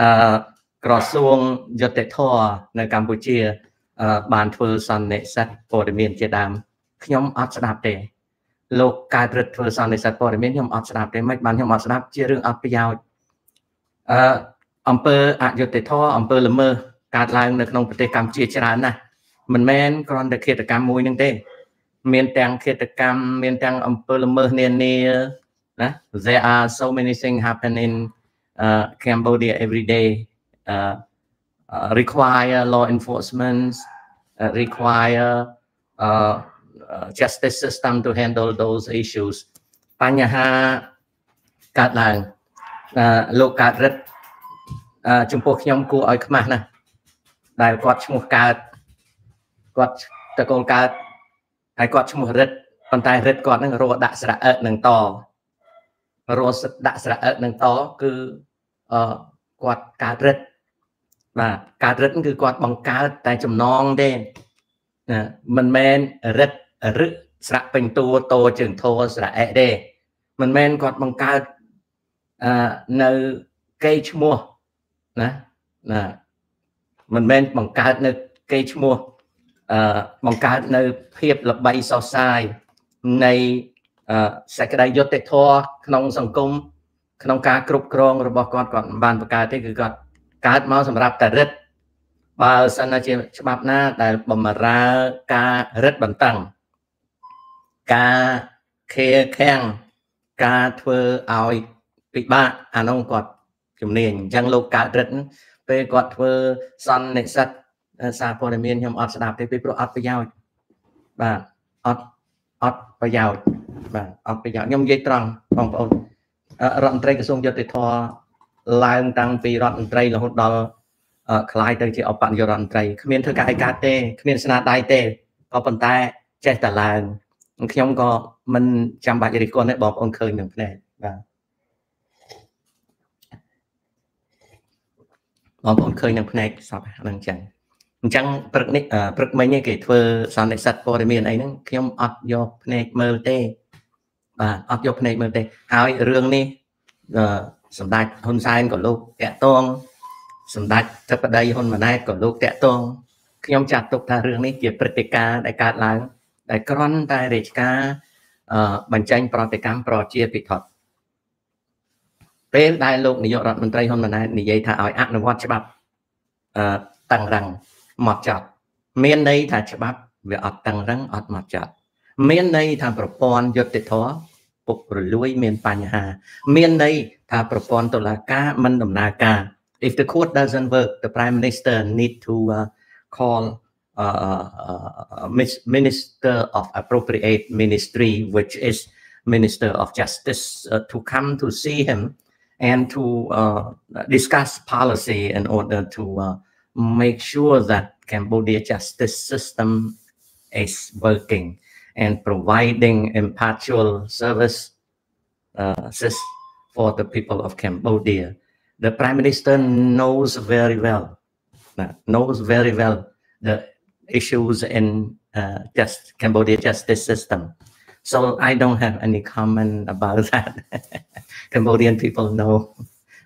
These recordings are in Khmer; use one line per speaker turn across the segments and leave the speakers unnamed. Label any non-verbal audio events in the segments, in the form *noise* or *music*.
អឺក្រសួងយុតិធធនៅកម្ពុជាបានធ្វើសន្និសីទព័ត៌មានជាដើមខ្ញុំអត់ស្ដាប់ទេលោកកើតរិទ្ធធ្វើសន្និសីទព័ត៌មានខ្ញុំអត់ស្ដាប់ទេមិនបានខ្ញុំអត់ស្ដាប់ជារឿងអត់ប្រយោជន៍អឺអង្គើអយុត្តិធម៌អង្គើល្មើសកើតឡើងនៅក្នុងប្រទេសកម្ពុជាច្រើនណាស់មិនមែនគ្រាន់តែឃាតកម្មមួយនឹងទេ មានទាំងឃាតកម្មមានទាំងអង្គើល្មើសនានាណា there are so many things happen in uh, Cambodia every day uh, uh, require law enforcement uh, require uh, justice system to handle those issues បញ្ហាកើតឡើងលោកកើតរិទ្ធចំពោះខ្ញុំគួរឲ្យខ្មាស់ណាស់ដែលគាត់ឈ្មោះកើតគាត់តកូលកើតហើយគាត់ឈ្មោះរិទ្ធប៉ុន្តែរិទ្ធគាត់នឹងរកដាក់ស្រៈអឹកនឹងតរកដាក់ស្រៈអឹកនឹងតគឺ អឺគាត់កើតរិទ្ធបាទកើតរិទ្ធគឺគាត់បង្កើតតែចំណងទេណាមិនមែនរិទ្ធរឹកស្រៈពេញតួតោជើងធោស្រៈអេទេមិនមែនគាត់បង្កើតអឺនៅកេរឈ្មោះណាណាមិនមែនបង្កើតនៅកេរឈ្មោះអឺបង្កើតនៅភាពល្បីសរសើរនៃសេចក្តីយុត្តិធម៌ក្នុងសង្គម ក្នុងការគ្រប់គ្រងរបស់គាត់គាត់មិនបានបង្កើតទេគឺគាត់កើតមកសម្រាប់តែរិទ្ធបើសិនជាច្បាប់ណា ដែលបំរើការរិទ្ធបន្តឹងការខេខាំងការធ្វើឲ្យពិបាកអានោះគាត់ជំនាញអញ្ចឹងលោកកើតរិទ្ធពេលគាត់ធ្វើសន្និសិទសារព័ត៌មានខ្ញុំអត់ស្ដាប់ទេពីព្រោះអត់ប្រយោជន៍បាទអត់អត់ប្រយោជន៍បាទអត់ប្រយោជន៍ខ្ញុំនិយាយត្រង់បងប្អូន រដ្ឋមន្ត្រីក្រសួងយុតិធធឡើងតាំងពីរដ្ឋមន្ត្រីរហូតដល់คล้ายទៅជាអបនាយករដ្ឋមន្ត្រីគ្មានធ្វើការឯកាទេគ្មានស្នាដៃទេក៏ប៉ុន្តែចេះតែឡើងខ្ញុំក៏មិនចាំបាច់រិះគន់ទេបងប្អូនឃើញនឹងភ្នែកបាទបងប្អូនឃើញនឹងភ្នែកសពហ្នឹងចឹងអញ្ចឹងព្រឹកនេះព្រឹកមិញនេះគេធ្វើសន្និសិទព័ត៌មានអីហ្នឹងខ្ញុំអត់យកភ្នែកមើលទេ បាទអត់យកភ្នែកមើលទេហើយរឿងនេះសម្ដេចហ៊ុនសែនក៏លោកតាក់ទងសម្ដេចទឹកប្តីហ៊ុនម៉ាណែតក៏លោកតាក់ទងខ្ញុំចាត់ទុកថារឿងនេះជាព្រឹត្តិការណ៍ដែលកើតឡើងដែលក្រន់តែរាជការបញ្ចេញប្រតិកម្មប្រជាពិធពេលដែលលោកនាយករដ្ឋមន្ត្រីហ៊ុនម៉ាណែតនិយាយថាឲ្យអនុវត្តច្បាប់អឺតឹងរឹងមកចត់មានន័យថាច្បាប់វាអត់តឹងរឹងអត់មកចត់មានន័យថាប្រព័ន្ធយុត្តិធម៌ ពុករលួយមានបញ្ហាមានន័យថាប្រព័ន្ធតុលាការមិនដំណើរការ if the court doesn't work the prime minister need to uh, call uh, uh, minister of appropriate ministry which is minister of justice uh, to come to see him and to uh, discuss policy in order to uh, make sure that Cambodia justice system is working and providing impartial service uh, for the people of Cambodia. The Prime Minister knows very well, uh, knows very well the issues in uh, just Cambodia justice system. So I don't have any comment about *laughs* that. Cambodian people know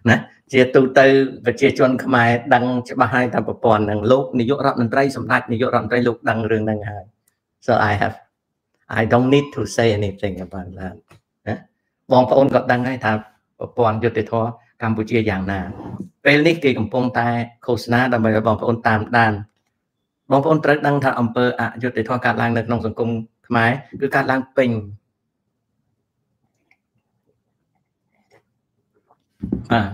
ណាជាទូទៅប្រជាជនខ្មែរដឹងច្បាស់ហើយថាប្រព័ន្ធនឹងលោកនាយករដ្ឋមន្ត្រីសម្ដេចនាយករដ្ឋមន្ត្រីលោកដឹងរឿងហ្នឹងហើយ so I have I don't need to say anything about that ណាបងប្អូនក៏ដឹងហើយថាប្រព័ន្ធយុតិធធកម្ពុជាយ៉ាងណា ពេលនេះគេកំពុងតែឃោសនាដើម្បីឲ្យបងប្អូនតាមដានបងប្អូនត្រូវដឹងថាអង្គើអយុត្តិធម៌កើតឡើងនៅក្នុងសង្គមខ្មែរគឺកើតឡើងពេញបាទ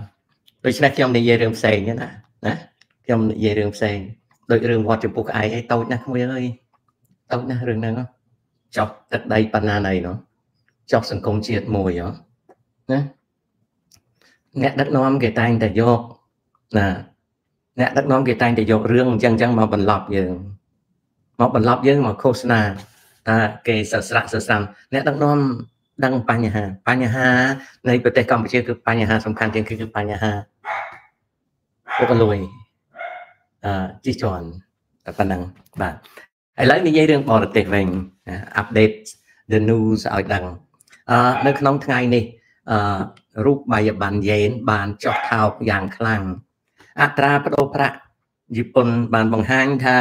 ដូច្នេះខ្ញុំនិយាយរឿងផ្សេងណាណាខ្ញុំនិយាយរឿងផ្សេងដូចរឿងវត្តចំពោះក្អែកអីតូចណាស់ក្មួយអើយតូចណាស់រឿងហ្នឹង ចប់ទឹកដីបណ្ណាណីនោះចប់សង្គមជាតិមួយហ៎ណាអ្នកដឹកនាំគេតែងតែយកណាអ្នកដឹកនាំគេតែងតែយករឿងអញ្ចឹងអញ្ចឹងមកបន្លប់យើងមកបន្លប់យើងមកឃោសនាថាគេសស្រាក់សស្រាំអ្នកដឹកនាំដឹងបញ្ហាបញ្ហានៃប្រទេសកម្ពុជាគឺបញ្ហាសំខាន់ជាងគឺបញ្ហាពុកលួយអឺជីជន់តែប៉ុណ្ណឹងបាទ ឥឡូវនិយាយរឿងបរទេសវិញ update the news ឲ្យដឹងអឺនៅក្នុងថ្ងៃនេះអឺរូបបាយប័ណ្ណយេនបានចុះថោកយ៉ាងខ្លាំងអត្រាប្តូរប្រាក់ជប៉ុនបានបង្ហាញថា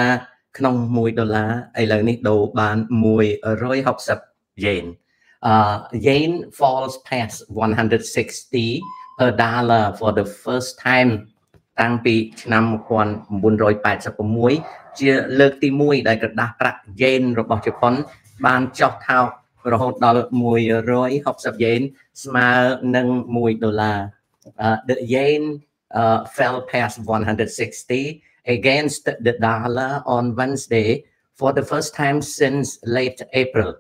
ក្នុង1ដុល្លារឥឡូវនេះដូរបាន160 yen uh yen falls past 160 per dollar for the first time តាំងពីឆ្នាំ1986ជាលើកទី1ដែលក្រដាស់ប្រាក់យេនរបស់ជប៉ុន បានចុះថោករហូតដល់160យេនស្មើនឹង1ដុល្លារ the yen uh, fell past 160 against the dollar on Wednesday for the first time since late April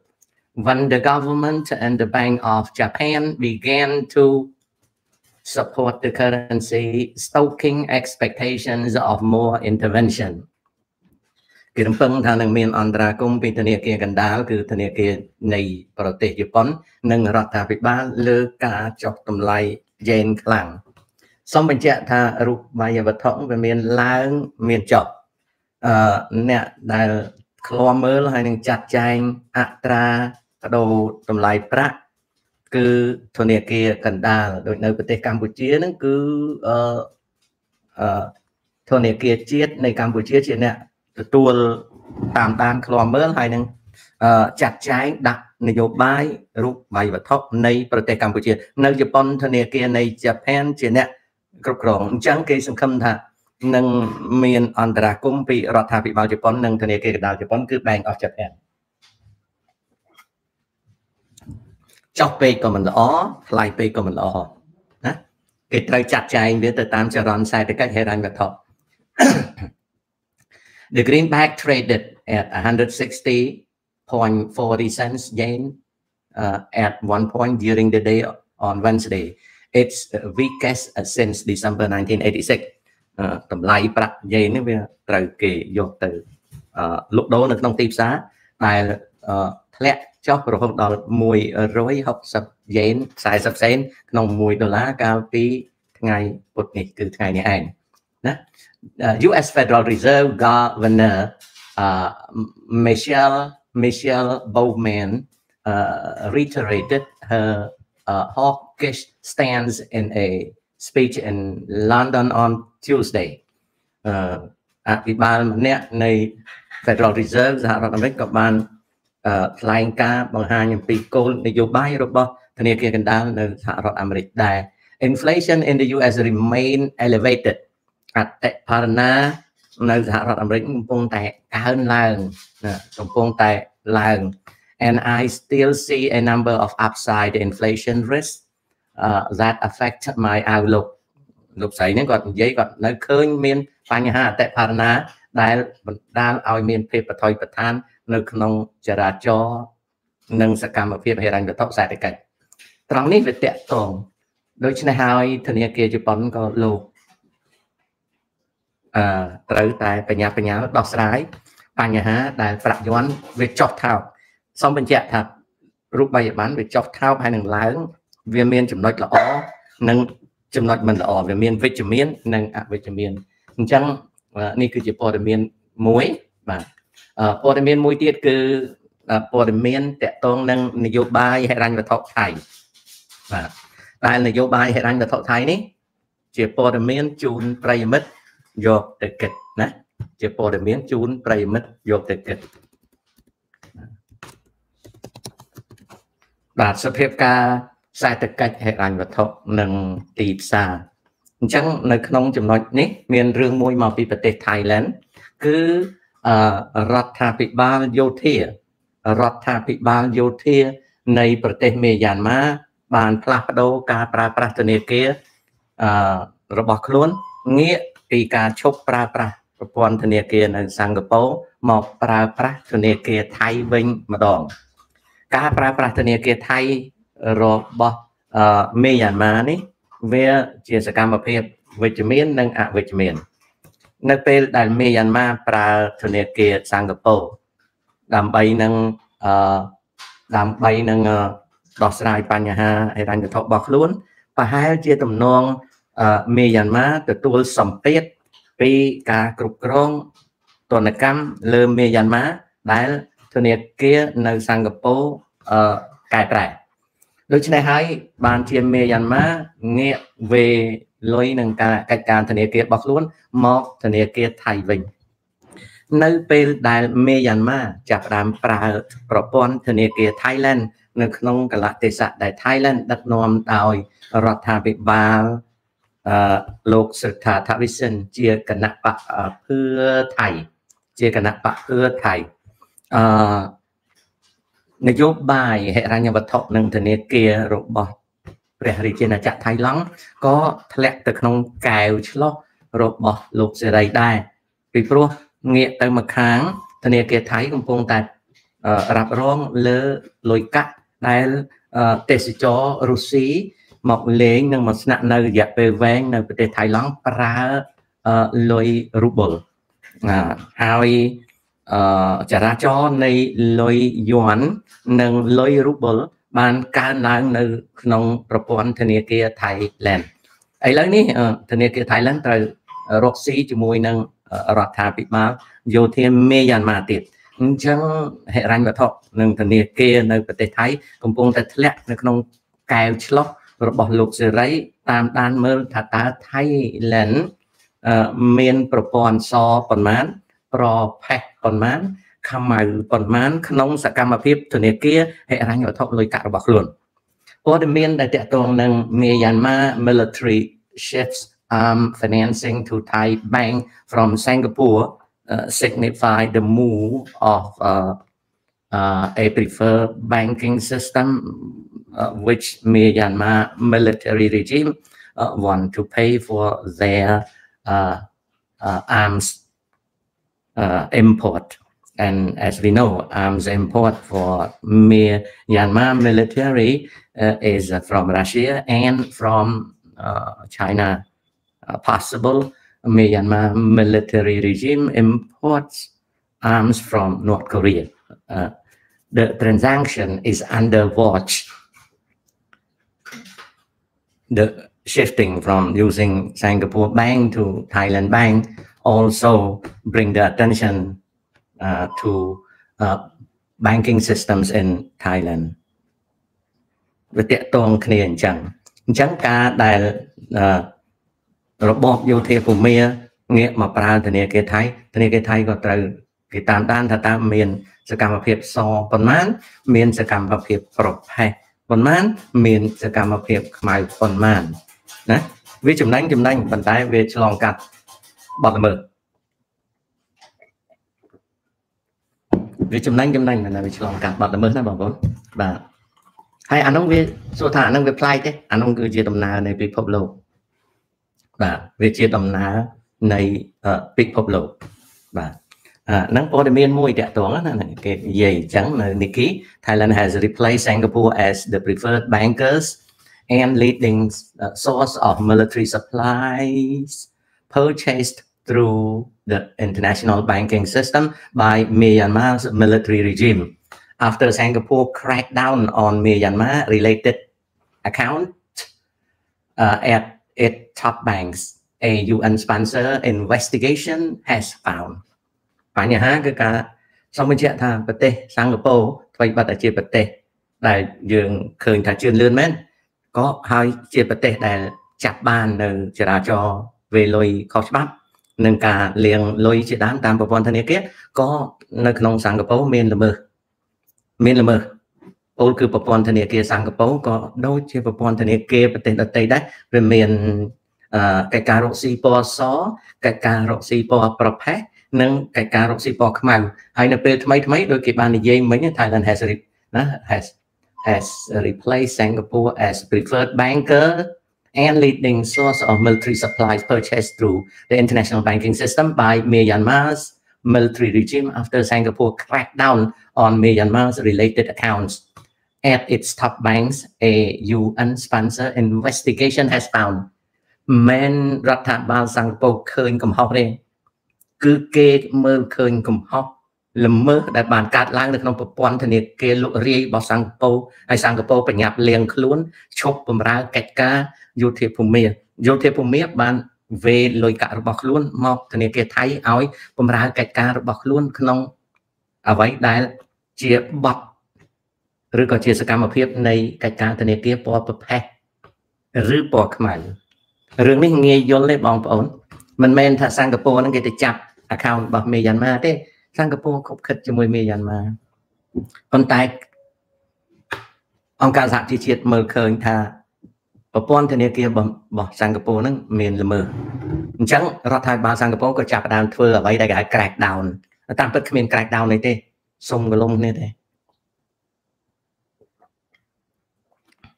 when the government and the Bank of Japan began to support the currency, stoking expectations of more intervention. គេរំពឹងថានឹងមានអន្តរាគមពីធនាគារកណ្ដាលគឺធនាគារនៃប្រទេសជប៉ុន និងរដ្ឋាភិបាលលើការចុះតម្លៃយេនខ្លាំងសូមបញ្ជាក់ថារូបបាយវត្ថុវាមានឡើងមានចុះអឺអ្នកដែលឃ្លាំមើលហើយនឹងចាត់ចែងអត្រាបដូរតម្លៃប្រាក់ គឺធនាគារកណ្ដាលដូចនៅប្រទេសកម្ពុជាហ្នឹងគឺអឺអឺធនាគារជាតិនៃកម្ពុជាជាអ្នកទទួលតាមដានឃ្លាំមើលហើយនឹងចាត់ចែងដាក់នយោបាយរូបបាយវត្ថុនៃប្រទេសកម្ពុជា នៅជប៉ុនធនាគារនៃ Japan ជាអ្នកគ្រប់គ្រងអញ្ចឹងគេសង្ឃឹមថានឹងមានអន្តរាគមពីរដ្ឋាភិបាលជប៉ុននិងធនាគារកណ្ដាលជប៉ុនគឺ Bank of Japan ចុះពេកក៏មិនល្អថ្លៃពេកក៏មិនល្អណាគេត្រូវចាត់ចែងវាទៅតាមចរន្តសេដ្ឋកិច្ចហិរញ្ញវត្ថុ The greenback traded at 160.40 cents yen uh, at one point during the day on Wednesday. It's weakest since December 1986. តម្លៃប្រាក់យេននេះវាត្រូវគេយកទៅលក់ដូរនៅក្នុងទីផ្សារដែល ធ្លាក់ចុះរហូតដល់160យេន40សេនក្នុង1ដុល្លារកាលពីថ្ងៃពុធនេះគឺថ្ងៃនេះឯងណា US Federal Reserve Governor uh, Michelle Michelle Bowman uh, reiterated her uh, hawkish stance in a speech in London on Tuesday អភិបាលម្នាក់នៃ Federal Reserve សហរដ្ឋអាមេរិកក៏បាន ថ្លែងការណ៍បង្ហាញអំពីគោលនយោបាយរបស់ធនាគារកណ្ដាលនៅសហរដ្ឋអាមេរិកដែរ Inflation in the US remain elevated អតិផរណានៅសហរដ្ឋអាមេរិកកំពុងតែកើនឡើងណាកំពុងតែឡើង and I still see a number of upside inflation risk uh, that affect my outlook លោកស្រីហ្នឹងគាត់និយាយគាត់នៅឃើញមានបញ្ហាអតិផរណាដែលបណ្ដាលឲ្យមានភាពបថុយប្រឋាន នៅក្នុងចរាចរណ៍និងសកម្មភាពហិរញ្ញវត្ថុសេដ្ឋកិច្ចត្រង់នេះវាតកតងដូច្នេះហើយធនាគារជប៉ុនក៏លោកអឺត្រូវតែបញ្ញាបញ្ញាដោះស្រាយបញ្ហាដែលប្រាក់យន់វាចុះថោកសូមបញ្ជាក់ថារូបបាយប័ណ្ណវាចុះថោកហើយនឹងឡើង វាមានចំណុចល្អនិងចំណុចមិនល្អវាមានវិជ្ជមាន និងអវិជ្ជមានអញ្ចឹងនេះគឺជាព័ត៌មានមួយបាទ ព័ត៌មានមួយទៀតគឺព័ត៌មានតកតងនឹងនយោបាយហិរញ្ញវត្ថុថៃបាទដែលនយោបាយហិរញ្ញវត្ថុថៃនេះជាព័ត៌មានជូនប្រិយមិត្តយកទៅគិតណាជាព័ត៌មានជូនប្រិយមិត្តយកទៅគិតបាទសភាពការសេដ្ឋកិច្ចហិរញ្ញវត្ថុនិងទីផ្សារអញ្ចឹងនៅក្នុងចំណុចនេះមានរឿងមួយមកពីប្រទេសថៃឡែនគឺ រដ្ឋាភិបាលយោធារដ្ឋាភិបាលយោធានៃប្រទេសមេយ៉ាន់ម៉ាបានផ្លាស់ប្ដូរការប្រើប្រាស់ធនាគារអឺរបស់ខ្លួនងាកពីការឈប់ប្រើប្រាស់ប្រព័ន្ធធនាគារនៅសិង្ហបុរីមកប្រើប្រាស់ធនាគារថៃវិញម្ដង ការប្រើប្រាស់ធនាគារថៃរបស់មេយ៉ាន់ម៉ានេះវាជាសកម្មភាពវិជ្ជមាននិងអវិជ្ជមាន នៅពេលដែលមេយ៉ាន់ម៉ាប្រើធនាគារសិង្ហបុរីដើម្បីនឹងអឺដើម្បីនឹងដោះស្រាយបញ្ហាហិរញ្ញវត្ថុរបស់ខ្លួនប្រហែលជាទំនងមេយ៉ាន់ម៉ាទទួលសម្ពាធពីការគ្រប់គ្រងទនកម្មលើមេយ៉ាន់ម៉ាដែលធនាគារនៅសិង្ហបុរីអឺកែប្រែដូច្នេះហើយបានជាមេយ៉ាន់ម៉ាងាកវេ លុយនឹងការកិច្ចការធនាគាររបស់ខ្លួនមកធនាគារថៃវិញនៅពេលដែលមេយ៉ាន់ម៉ាចាប់ផ្ដើមប្រើប្រព័ន្ធធនាគារ Thailand នៅក្នុងកលៈទេសៈដែល Thailand ដឹកនាំដោយរដ្ឋាភិបាលអឺលោកសិដ្ឋាថាវិសិនជាគណៈបកភឿថៃជាគណៈបកភឿថៃអឺនយោបាយហិរញ្ញវត្ថុនិងធនាគាររបស់ ព្រះរាជាណាចក្រថៃឡង់ក៏ធ្លាក់ទៅក្នុងកែវឆ្លោះរបស់លោកសេរីដែរពីព្រោះងាកទៅមកខាងធនាគារថៃកំពុងតែរ៉ាប់រងលើលុយកាក់ដែលទេសចររុស្ស៊ីមកលេងនិងមកស្នាក់នៅរយៈពេលវែងនៅប្រទេសថៃឡង់ប្រើលុយរូបលហើយចរាចរណ៍នៃលុយយួននិងលុយរូបល បានកើនឡើងនៅ ក្នុងប្រព័ន្ធធនាគារ Thailand ឥឡូវនេះធនាគារ Thailand ត្រូវរកស៊ីជាមួយនឹងរដ្ឋាភិបាលយោធាមេយ៉ាន់ម៉ាទៀតអញ្ចឹងហិរញ្ញវត្ថុនិងធនាគារនៅប្រទេសថៃកំពុងតែធ្លាក់នៅក្នុងកែវឆ្លោះរបស់លោកសេរីតាមដានមើលថាតើ Thailand មានប្រព័ន្ធសប៉ុន្មាន ប្រផេះប៉ុន្មាន ខមៅប៉ុន្មានក្នុងសកម្មភាពធនាគារហិរញ្ញវត្ថុលុយកាក់របស់ខ្លួនព័ត៌មានដែលតាក់ទងនឹង Myanmar military shifts arm financing to Thai bank from Singapore uh, signify the move of uh, uh, a preferred banking system uh, which Myanmar military regime uh, want to pay for their uh, uh, arms uh, import. And as we know, arms import for Myanmar military uh, is from Russia and from uh, China. Uh, possible Myanmar military regime imports arms from North Korea. Uh, the transaction is under watch. The shifting from using Singapore Bank to Thailand Bank also bring the attention uh, to uh, banking systems in Thailand វាតកតងគ្នាអញ្ចឹងអញ្ចឹងការដែលរបបយោធាភូមាងាកមកប្រើធនាគារថៃធនាគារថៃក៏ត្រូវគេតាមដានថាតើមាន សកម្មភាពសប៉ុន្មាន មាន សកម្មភាពប្រផេះប៉ុន្មានមានសកម្មភាពខ្មៅប៉ុន្មានណាវាចំណេញចំណេញប៉ុន្តែវាឆ្លងកាត់បទល្មើស វាចំណេញចំណេញមិនថាវាឆ្លងកាត់បាត់ល្មើសណាបងប្អូនបាទហើយអានោះវាសួរថាអានោះវាប្លែកទេអានោះគឺជាដំណើរនៃពិភពលោកបាទវាជាដំណើរនៃពិភពលោកបាទហ្នឹងព័ត៌មានមួយតាក់ទងណាគេនិយាយអញ្ចឹងនៅ Nikki Thailand has replaced Singapore as the preferred bankers and leading source of military supplies purchased through the international banking system by Myanmar's military regime. After Singapore cracked down on Myanmar related account uh, at its top banks, a UN sponsor investigation has found បញ្ហាគឺការសូមបញ្ជាក់ថាប្រទេសសិង្ហបុរីថ្មីបាត់តែជាប្រទេសដែលយើងឃើញថាជឿនលឿនមែនក៏ហើយជាប្រទេសដែលចាប់បាននៅចរាចរណ៍វេលុយខុសច្បាប់ នឹងការលាងលុយជាដើមតាមប្រព័ន្ធធនាគារក៏នៅក្នុងសិង្ហបុរីមានល្មើសមានល្មើសអូលគឺប្រព័ន្ធធនាគារសិង្ហបុរីក៏ដូចជាប្រព័ន្ធធនាគារប្រទេសដទៃដែរវាមានកិច្ចការរកស៊ីពណ៌សកិច្ចការរកស៊ីពណ៌ប្រផេះនិងកិច្ចការរកស៊ីពណ៌ខ្មៅហើយនៅពេលថ្មីថ្មីដូចគេបាននិយាយមិញ Thailand has ណា has has replaced Singapore as preferred banker and leading source of military supplies purchased through the international banking system by Myanmar's military regime after Singapore cracked down on Myanmar's related accounts. At its top banks, a UN sponsor investigation has found មិនរដ្ឋាភិបាលសិង្ហបុរីឃើញកំហុសទេគឺគេមើលឃើញកំហុសល្មើសដែលបានកាត់ឡើងនៅក្នុងប្រព័ន្ធធនាគារលក់រាយរបស់សិង្ហបុរីហើយសិង្ហបុរីបញ្ញាប់លៀងខ្លួនឈប់បម្រើកិច្ចការ យោធាភូមិយោធាភូមិបានវេលុយកាក់របស់ខ្លួនមកធនាគារថៃឲ្យបម្រើកិច្ចការរបស់ខ្លួនក្នុងអ្វីដែលជាបទឬក៏ជាសកម្មភាពនៃកិច្ចការធនាគារពណ៌ប្រផេះឬពណ៌ខ្មៅរឿងនេះងាយយល់ទេបងប្អូនមិនមែនថាសិង្ហបុរីហ្នឹងគេទៅចាប់ account របស់មេយ៉ាន់ម៉ាទេសង្ហបុរីខົບខិតជាមួយមេយ៉ាន់ម៉ាប៉ុន្តែអង្គការសហជីវជាតិមើលឃើញថា ប្រព័ន្ធធនាគាររបស់សិង្ហបុរីហ្នឹងមានល្មើសអញ្ចឹងរដ្ឋាភិបាលសិង្ហបុរីក៏ចាប់ផ្ដើមធ្វើអ្វីដែលគេហៅ crack down តាមពិតគ្មាន crack down នេះទេសុំកលុំគ្នាទេ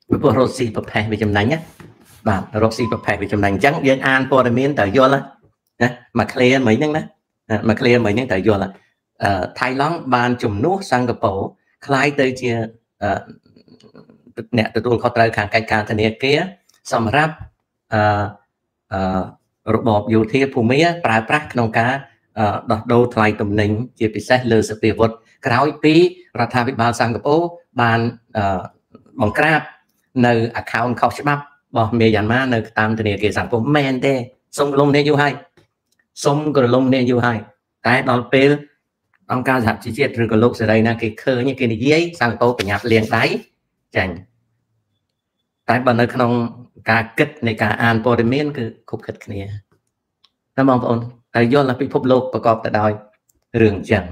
ព្រោះរកស៊ីប្រផេះវាចំណេញណាបាទរកស៊ីប្រផេះវាចំណេញអញ្ចឹងយើងអានព័ត៌មានត្រូវយល់ណាមក clear មិញហ្នឹងណាមក clear មិញហ្នឹងត្រូវយល់អឺថៃឡង់បានជំនួសសិង្ហបុរីคล้ายទៅជា អ្នកទទួលខុសត្រូវខាងកិច្ចការធនាគារសម្រាប់អឺអឺរបបយោធាភូមិប្រើប្រាស់ក្នុងការដោះដូរថ្លៃទំនិញជាពិសេសលើសភាវុធក្រោយពីរដ្ឋាភិបាលសិង្ហបុរីបានបង្ក្រាបនៅ account ខុសច្បាប់របស់មេយ៉ាន់ម៉ានៅតាមធនាគារសង្គមមែនទេសុំក្រឡុំនេះយូរហើយសុំក្រឡុំនេះយូរហើយតែដល់ពេលអង្គការសហជីវជាតិឬក៏លោកសេរីណាគេឃើញគេនិយាយសង្កោបញ្ញាប់លៀងដៃចាញ់ តែបើនៅក្នុងការគិតនៃការអានព័ត៌មានគឺគប់គិតគ្នាតែបងប្អូនហើយយល់ពីពិភពលោកប្រកបទៅដោយរឿងចឹង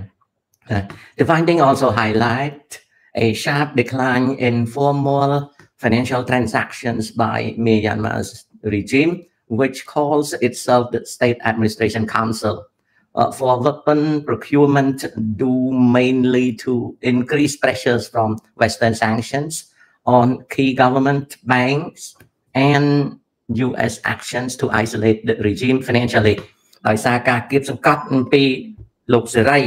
The finding also highlight a sharp decline in formal financial transactions by Myanmar's regime which calls itself the State Administration Council uh, for weapon procurement due mainly to increased pressures from Western sanctions on key government banks and US actions to isolate the regime financially ដោយសារការគៀបសង្កត់ពីលោកសេរី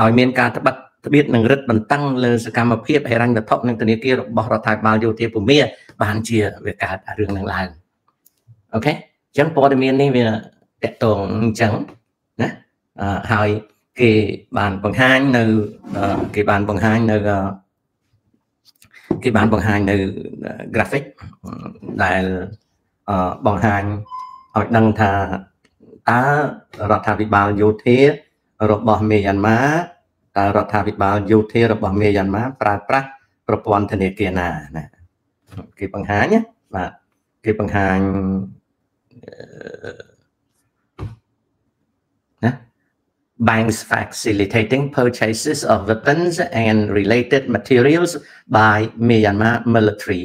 ឲ្យមានការត្បិតត្បៀតនឹងរឹតបន្តឹងលើសកម្មភាពហិរញ្ញវត្ថុនិងធនាគាររបស់រដ្ឋាភិបាលយោធាភូមិបានជាវាកើតរឿងនឹងឡើងអូខេអញ្ចឹងព័ត៌មាននេះវាតកតងអញ្ចឹងណាហើយគេបានបង្ហាញនៅគេបានបង្ហាញនៅ គេបានបង្ហាញនៅ graphic ដែលបង្ហាញឲ្យដឹងថាតើរដ្ឋាភិបាលយោធារបស់មេយ៉ាន់ម៉ាតើរដ្ឋាភិបាលយោធារបស់មេយ៉ាន់ម៉ាប្រើប្រាស់ប្រព័ន្ធធនាគារណាណាគេបង្ហាញណាបាទគេបង្ហាញណា banks facilitating purchases of weapons and related materials by Myanmar military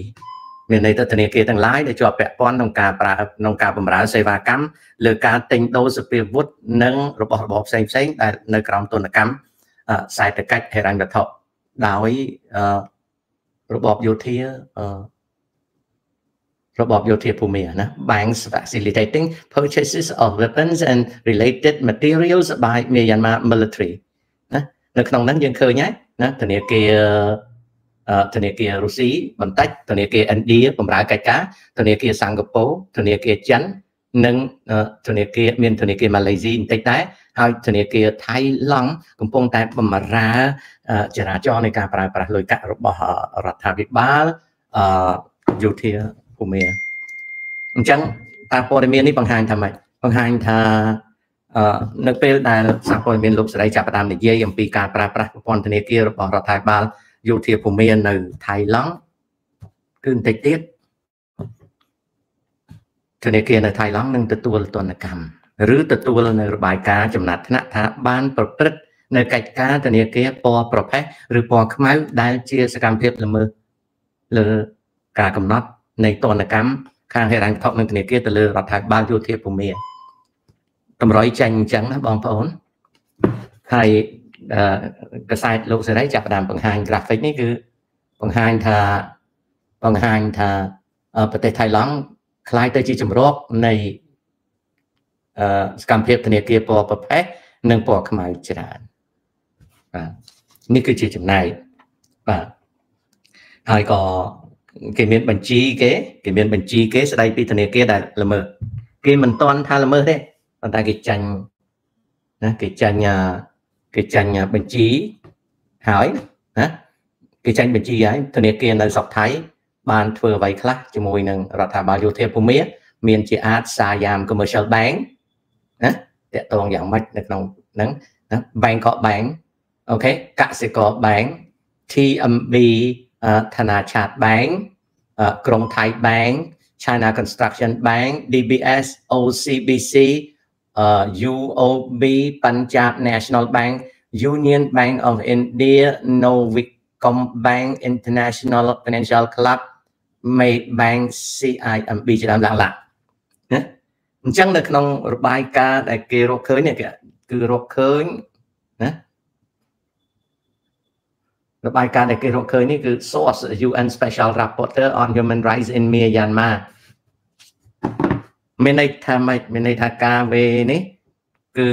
មានន័យថាធនាគារទាំងឡាយដែលជាប់ពាក់ព័ន្ធក្នុងការប្រើក្នុងការបម្រើសេវាកម្មលើការទិញដូរសភាវុធនិងរបស់របរផ្សេងផ្សេងដែលនៅក្រោមទណ្ឌកម្មសេដ្ឋកិច្ចហិរញ្ញវត្ថុដោយរបបយោធា របបយោធាភូមិណា banks facilitating purchases of weapons and related materials by Myanmar military ណានៅក្នុងហ្នឹងយើងឃើញហើយណាធនាគារធនាគាររុស្ស៊ីបន្តិចធនាគារឥណ្ឌាបម្រើកិច្ចការធនាគារសិង្ហបុរីធនាគារចិននិងធនាគារមានធនាគារម៉ាឡេស៊ីបន្តិចដែរហើយធនាគារថៃឡង់កំពុងតែបម្រើចរាចរណ៍នៃការប្រើប្រាស់លុយកាក់របស់រដ្ឋាភិបាលអឺយោធា ភូមិអញ្ចឹងតាមព័ត៌មាននេះបង្ហាញថាម៉េចបង្ហាញថាអឺនៅពេលដែលសហព័ន្ធមានលោកសេរីចាប់ផ្ដើមនិយាយអំពីការប្រើប្រាស់ប្រព័ន្ធធនាគាររបស់រដ្ឋាភិបាលយោធាភូមិនៅថៃឡង់គឺបន្តិចទៀតធនាគារនៅថៃឡង់នឹងទទួលទណ្ឌកម្មឬទទួលនៅរបាយការណ៍ចំណាត់ថ្នាក់ថាបានប្រព្រឹត្តនៅកិច្ចការធនាគារពណ៌ប្រផេះឬពណ៌ខ្មៅដែលជាសកម្មភាពល្មើសលើការកំណត់ នៃទណ្ឌកម្មខាងហិរញ្ញវត្ថុនិងធនាគារទៅលើរដ្ឋាភិបាលយោធាភូមិតម្រុយចាញ់អញ្ចឹងណាបងប្អូនហើយកសែតលោកសេរីចាប់ផ្ដើមបង្ហាញ graphic នេះគឺបង្ហាញថាបង្ហាញថាប្រទេសថៃឡង់คล้ายទៅជាចម្រោកនៃអឺសកម្មភាពធនាគារពណ៌ប្រផេះនិងពណ៌ខ្មៅច្រើនបាទនេះគឺជាចំណែកបាទហើយក៏ គេមានបញ្ជីគេគេមានបញ្ជីគេស្ដីពីធនាគារដែលល្មើសគេមិនទាន់ថាល្មើសទេប៉ុន្តែគេចាញ់ណាគេចាញ់គេចាញ់បញ្ជីហើយណាគេចាញ់បញ្ជីហើយធនាគារនៅស្រុកថៃបានធ្វើអ្វីខ្លះជាមួយនឹងរដ្ឋាភិបាលយោធាភូមិមានជាអាចសាយាម commercial bank ណាតកតងយ៉ាងម៉េចនៅក្នុងហ្នឹងណា Bangkok Bank អូខេកសិករ Bank TMB ធនាចាត Bank ក្រុងថៃ Bank China Construction Bank DBS OCBC uh, UOB Punjab National Bank Union Bank of India Novicom Bank International Financial Club Maybank CIMB ជាដើមឡើងឡាណាអញ្ចឹងនៅក្នុងរបាយការណ៍ដែលគេរកឃើញនេះគឺរកឃើញណា របាយការណ៍ដែលគេរកឃើញនេះគឺ source UN Special Rapporteur on Human Rights in Myanmar មានន័យថាម៉េចមានន័យថាការវេនេះគឺ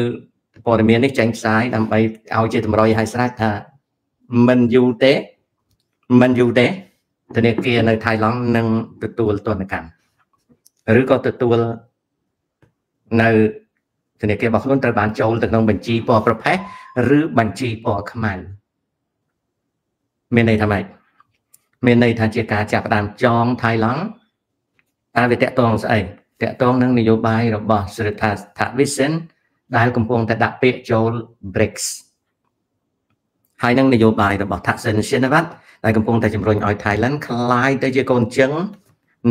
ព័ត៌មាននេះចេញផ្សាយដើម្បីឲ្យជាតម្រុយឲ្យស្រេចថាមិនយូរទេមិនយូរទេធនាគារនៅថៃឡង់នឹងទទួលទណ្ឌកម្មឬក៏ទទួលនៅធនាគាររបស់ខ្លួនត្រូវបានចូលទៅក្នុងបញ្ជីពណ៌ប្រផេះឬបញ្ជីពណ៌ខ្មៅ មានន័យថាម៉េចមានន័យថាជាការចាប់ផ្ដើមចងថៃឡង់តើវាតកតងស្អីតកតងនឹងនយោបាយរបស់ស្រីថាថាវិសិនដែលកំពុងតែដាក់ពាក្យចូល BRICS ហើយនឹងនយោបាយរបស់ថាសិនឈិនវ៉ាត់ដែលកំពុងតែជំរុញឲ្យ Thailand คล้ายទៅជាកូនជឹង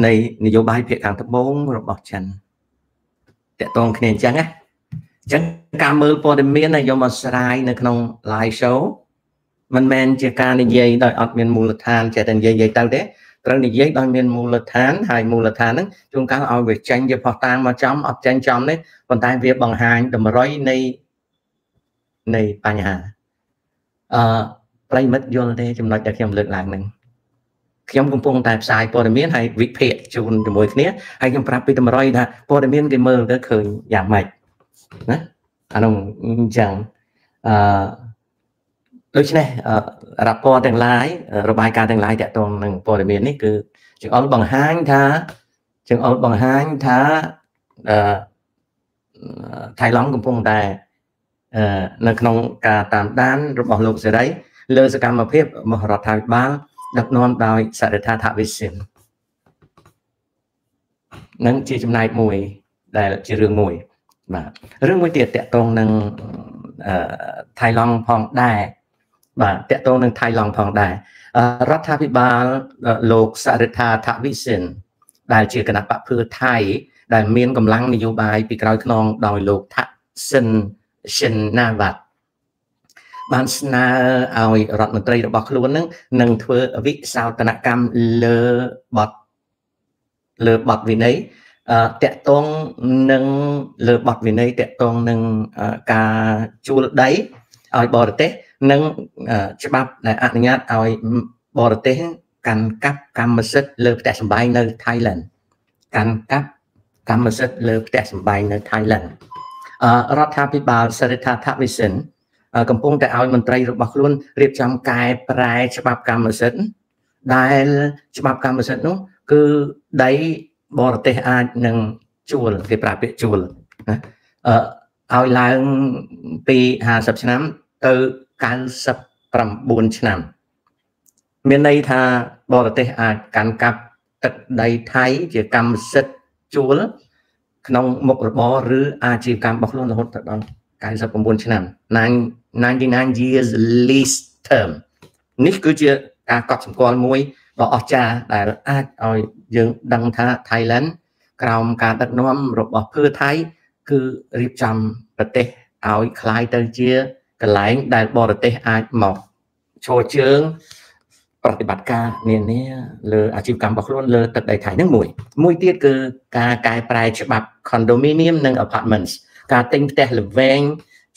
នៃនយោបាយភាគខាងត្បូងរបស់ចិនតកតងគ្នាអញ្ចឹងណាអញ្ចឹងការមើលព័ត៌មានដែលយកមកស្រាយនៅក្នុង live show មិនមែនជាការនិយាយដោយអត់មានមូលដ្ឋានចេះតែនិយាយទៅទេត្រូវនិយាយដោយមានមូលដ្ឋានហើយមូលដ្ឋានហ្នឹងជួនកាលឲ្យវាចេញជាផុសតាមមកចំអត់ចេញចំនេះប៉ុន្តែវាបង្ហាញតម្រុយនៃនៃបញ្ហាអឺប្រិមិត្តយល់ទេចំណុចដែលខ្ញុំលើកឡើងហ្នឹងខ្ញុំកំពុងតែផ្សាយព័ត៌មានហើយវិភាគជូនជាមួយគ្នាហើយខ្ញុំប្រាប់ពីតម្រុយថាព័ត៌មានគេមើលទៅឃើញយ៉ាងម៉េចណាអានោះអញ្ចឹងអឺ ដូច្នេះរ៉ាពតទាំងឡាយរបាយការណ៍ទាំងឡាយតកតងនឹងព័ត៌មាននេះគឺចង្អុលបង្ហាញថាចង្អុលបង្ហាញថាអឺថៃឡង់កំពុងតែនៅក្នុងការតាមដានរបស់លោកសេរីលើសកម្មភាពរបស់រដ្ឋាភិបាលដឹកនាំដោយសរិទ្ធាថាវិសិននឹងជាចំណែកមួយ ដែលជារឿងមួយបាទរឿងមួយទៀតតកតងនឹងថៃឡង់ផងដែរ បាទតកតងនឹងថៃឡង់ផងដែររដ្ឋាភិបាលលោកសរិទ្ធាថាវិសិនដែលជាគណៈបកភឿថៃដែលមានកម្លាំងនយោបាយពីក្រោយខ្នងដោយលោកថាក់សិនសិនណាវ៉ាត់បានស្នើឲ្យរដ្ឋមន្ត្រីរបស់ខ្លួននឹងនឹងធ្វើវិសោធនកម្មលើបទលើបទវិន័យតកតងនឹងលើបទវិន័យតកតងនឹងការជួលដីឲ្យបរទេស និងច្បាប់ដែលអនុញ្ញាតឲ្យបរទេសកាន់កាប់កម្មសិទ្ធិលើផ្ទះសម្បែងនៅ Thailand កាន់កាប់កម្មសិទ្ធិលើផ្ទះសម្បែងនៅ Thailand រដ្ឋាភិបាលសរិទ្ធាថាវិសិនកំពុងតែឲ្យមន្ត្រីរបស់ខ្លួនរៀបចំកែប្រែច្បាប់កម្មសិទ្ធិដែលច្បាប់កម្មសិទ្ធិនោះគឺដីបរទេសអាចនឹងជួលគេប្រើពាក្យជួលណាអឺឲ្យឡើងពី50ឆ្នាំទៅ 99ឆ្នាំ មានន័យថាបរទេសអាចកាន់កាប់ទឹកដីថៃជាកម្មសិទ្ធិជួលក្នុងមុខរបរឬអាជីវកម្មរបស់ខ្លួនរហូតដល់99ឆ្នាំ99 years lease term នេះគឺជាការកត់សម្គាល់មួយដ៏អស្ចារ្យដែលអាចឲ្យយើងដឹងថា Thailand ក្រោមការដឹកនាំរបស់ភឿថៃគឺរៀបចំប្រទេសឲ្យคล้ายទៅជា កន្លែងដែលបរទេសអាចមកឈរជើងប្រតិបត្តិការនានាលើអាជីវកម្មរបស់ខ្លួនលើទឹកដីថៃហ្នឹងមួយមួយទៀតគឺការកែប្រែច្បាប់ condominium និង apartments ការទិញផ្ទះល្វែង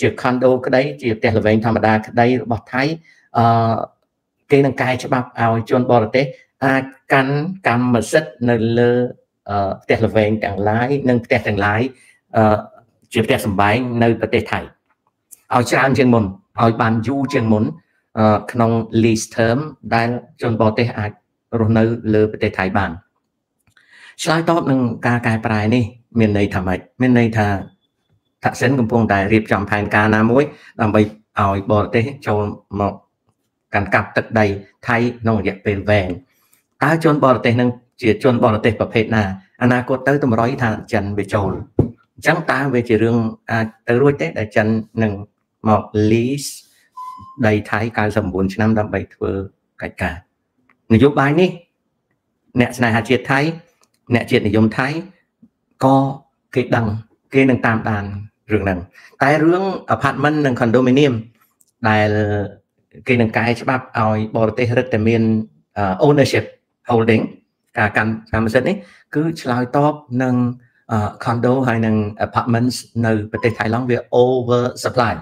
ជា condo ក្តីជាផ្ទះល្វែងធម្មតាក្តីរបស់ថៃអឺគេនឹងកែច្បាប់ឲ្យជនបរទេសអាចកាន់កម្មសិទ្ធិនៅលើផ្ទះល្វែងទាំងឡាយនិងផ្ទះទាំងឡាយអឺជាផ្ទះសម្បែងនៅប្រទេសថៃ ឲ្យច្រើនជាងមុនឲ្យបានយូរជាងមុនក្នុង lease term ដែលជនបរទេសអាចរស់នៅលើប្រទេសថៃបានឆ្លើយតបនឹងការកែប្រែនេះមានន័យថាម៉េចមានន័យថាថាសិនកំពុងតែរៀបចំផែនការណាមួយដើម្បីឲ្យបរទេសចូលមកកាន់កាប់ទឹកដីថៃក្នុងរយៈពេលវែងតើជនបរទេសនឹងជាជនបរទេសប្រភេទណាអនាគតទៅតម្រុយថាចិនវាចូលអញ្ចឹងតើវាជារឿងអាចទៅរួចទេដែលចិននឹង មក lease ដីថៃ99ឆ្នាំដើម្បីធ្វើកិច្ចការនយោបាយនេះ អ្នកស្នេហាជាតិថៃ អ្នកជាតិនិយមថៃក៏គេដឹងគេនឹងតាមដានរឿងហ្នឹងតែរឿង apartment និង condominium ដែលគេនឹងកែច្បាប់ឲ្យបរទេសរឹតតែមាន ownership holding ការកាន់កម្មសិទ្ធិនេះគឺឆ្លើយតបនឹង condo ហើយនឹង apartments នៅប្រទេសថៃឡង់វា over supply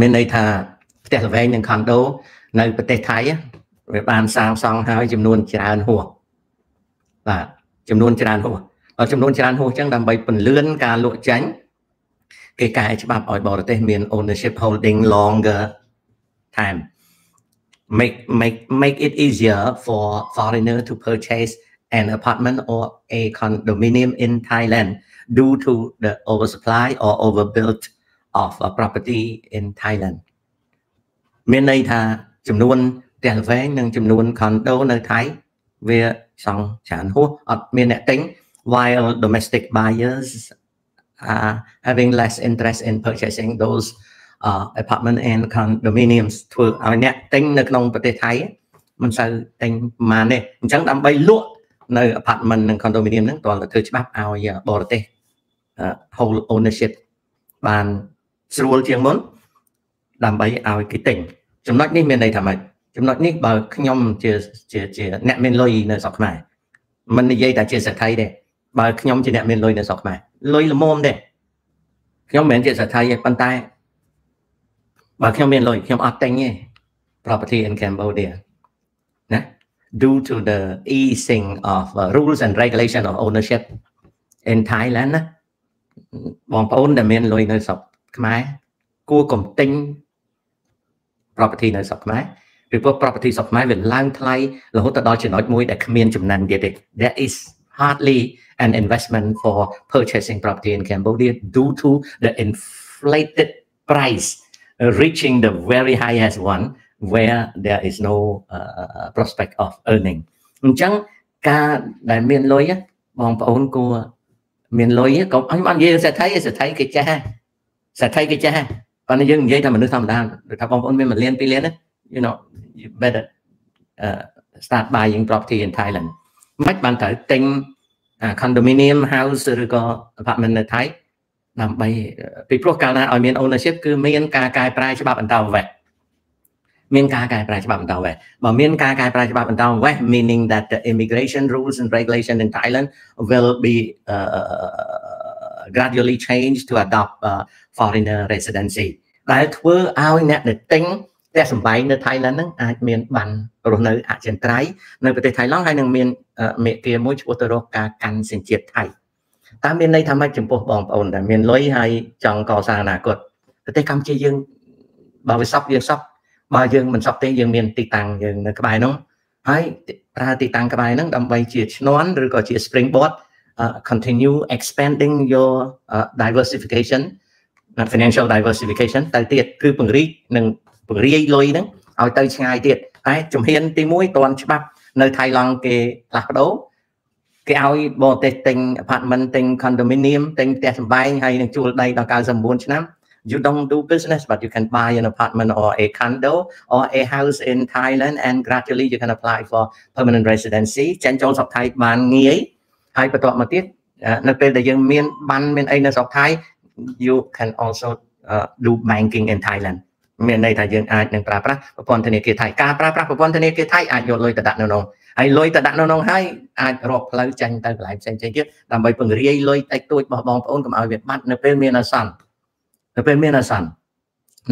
មានន័យថាផ្ទះល្វែងនិង condo នៅប្រទេសថៃវាបានសាងសង់ហើយចំនួនច្រើនហួសបាទចំនួនច្រើនហួសដល់ចំនួនច្រើនហួសអញ្ចឹងដើម្បីពន្លឿនការលក់ចាញ់គេកែច្បាប់ឲ្យបរទេសមាន ownership holding longer time make make make it easier for foreigner to purchase an apartment or a condominium in Thailand due to the oversupply or overbuilt of a property in Thailand មានន័យថាចំនួនផ្ទះល្វែងនិងចំនួន condo នៅថៃវាសង់ច្រើនហួសអត់មានអ្នកទិញ while domestic buyers are having less interest in purchasing those uh, apartment and condominiums ធ្វើឲ្យអ្នកទិញនៅក្នុងប្រទេសថៃមិនសូវទិញប្រហែលទេអញ្ចឹងដើម្បីលក់នៅ apartment និង condominium ហ្នឹងតើធ្វើច្បាប់ឲ្យបរទេស whole ownership បាន ស្រួលជាងមុនដើម្បីឲ្យគេទិញចំណុចនេះមានន័យថាម៉េចចំណុចនេះបើខ្ញុំជាជាជាអ្នកមានលុយនៅស្រុកខ្មែរមិននិយាយតែជាសេដ្ឋីទេបើខ្ញុំជាអ្នកមានលុយនៅស្រុកខ្មែរលុយល្មមទេខ្ញុំមិនមែនជាសេដ្ឋីទេប៉ុន្តែបើខ្ញុំមានលុយខ្ញុំអត់ទិញទេ property in Cambodia ណា due to the easing of uh, rules and regulation of ownership in Thailand ណាបងប្អូនដែលមានលុយនៅស្រុក ខ្មែរគួរកុំទិញ property នៅស្រុកខ្មែរពីព្រោះ property ស្រុកខ្មែរវាឡើងថ្លៃរហូតដល់ចំណុចមួយដែលគ្មានចំណេញទៀតទេ there is hardly an investment for purchasing property in Cambodia due to the inflated price reaching the very highest one where there is no uh, prospect of earning អញ្ចឹងការដែលមានលុយបងប្អូនគួរមានលុយក៏ខ្ញុំអត់និយាយសេដ្ឋីសេដ្ឋីគេចេះ សេដ្ឋីគេចេះប៉ុន្តែយើងនិយាយថាមនុស្សធម្មតាដូចថាបងប្អូនមាន1លាន2លាន you know you better uh, start buying property in Thailand មិនបានត្រូវទិញ condominium house ឬក៏ apartment នៅថៃដើម្បីពីព្រោះកាលណាឲ្យមាន ownership គឺមានការកែប្រែច្បាប់អន្តោប្រវេសន៍មានការកែប្រែច្បាប់អន្តោប្រវេសន៍បើមានការកែប្រែច្បាប់អន្តោប្រវេសន៍ meaning that the immigration rules and regulation in Thailand will be uh, gradually changed to adopt uh, foreigner residency ដែលធ្វើឲ្យអ្នកដែលទិញផ្ទះសម្បែងនៅថៃឡង់ហ្នឹងអាចមានបានរស់នៅអចិន្ត្រៃយ៍នៅប្រទេសថៃឡង់ហើយនឹងមានមេគាមួយឆ្ពោះទៅរកការកាន់សញ្ជាតិថៃតើមានន័យថាម៉េចចំពោះបងប្អូនដែលមានលុយហើយចង់កសាងអនាគតប្រទេសកម្ពុជាយើងបើវាសពយើងសពបើយើងមិនសពទេយើងមានទីតាំងយើងនៅក្បែរនោះហើយប្រើទីតាំងក្បែរហ្នឹងដើម្បីជាឈ្នន់ឬក៏ជា springboard uh, continue expanding your uh, diversification financial diversification ទៅទៀតគឺពង្រីកនិងពង្រាយលុយហ្នឹងឲ្យទៅឆ្ងាយទៀតតែជំហានទី1តន់ច្បាប់នៅថៃឡង់គេផ្លាស់ប្ដូរគេឲ្យបរទេសទិញ apartment ទិញ condominium ទិញផ្ទះសម្បែងហើយនឹងជួលដីដល់99ឆ្នាំ you don't do business but you can buy an apartment or a condo or a house in Thailand and gradually you can apply for permanent residency ចេញចូលស្រុកថៃបានងាយ ហើយបន្ទាប់មកទៀតនៅពេលដែលយើងមានបានមានអីនៅស្រុកថៃ you can also uh, do banking in Thailand មានន័យថាយើងអាចនឹងប្រើប្រាស់ប្រព័ន្ធធនាគារថៃការប្រើប្រាស់ប្រព័ន្ធធនាគារថៃអាចយកលុយទៅដាក់នៅក្នុងហើយលុយទៅដាក់នៅក្នុងហើយអាចរកផ្លូវចាញ់ទៅកន្លែងផ្សេងៗទៀតដើម្បីពង្រាយលុយតិចតួចរបស់បងប្អូនកុំឲ្យវាបាត់នៅពេលមានអាសន្ននៅពេលមានអាសន្ន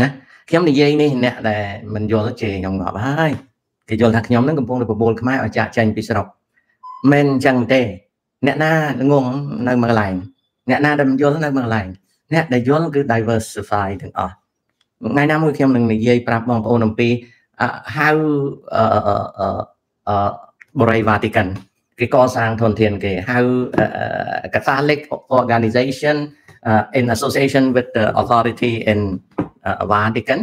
ណាខ្ញុំនិយាយនេះអ្នកដែលមិនយល់ជេរខ្ញុំងាប់ហើយគេយល់ថាខ្ញុំនឹងកំពុងតែបបួលខ្មែរឲ្យចាក់ចេញពីស្រុកមិនអញ្ចឹងទេ អ្នកណាងងនៅមួយកន្លែងអ្នកណាដែលមិនយល់នៅមួយកន្លែងអ្នកដែលយល់គឺ diversify ទាំងអស់ថ្ងៃណាមួយខ្ញុំនឹងនិយាយប្រាប់បងប្អូនអំពី how បរិយ Vatican គេកសាងធនធានគេ how Catholic organization uh, in association with the authority in uh, Vatican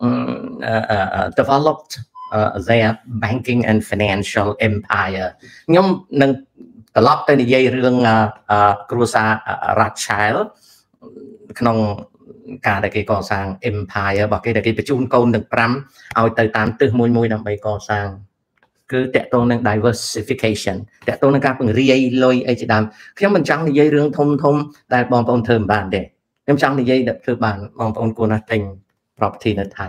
um, uh, developed uh, their banking and financial empire ខ្ញុំនឹង ត្រឡប់ទៅនិយាយរឿងគ្រួសារ Rothschild ក្នុងការដែលគេកសាង empire របស់គេដែលគេបញ្ជូនកូនទាំង5ឲ្យទៅតាមទិសមួយមួយដើម្បីកសាងគឺតកតងនឹង diversification តកតងនឹងការពង្រាយលុយអីជាដើមខ្ញុំមិនចង់និយាយរឿងធំធំដែលបងប្អូនធ្វើមិនបានទេខ្ញុំចង់និយាយដែលធ្វើបានបងប្អូនគួរណាស់ទិញ property នៅថៃ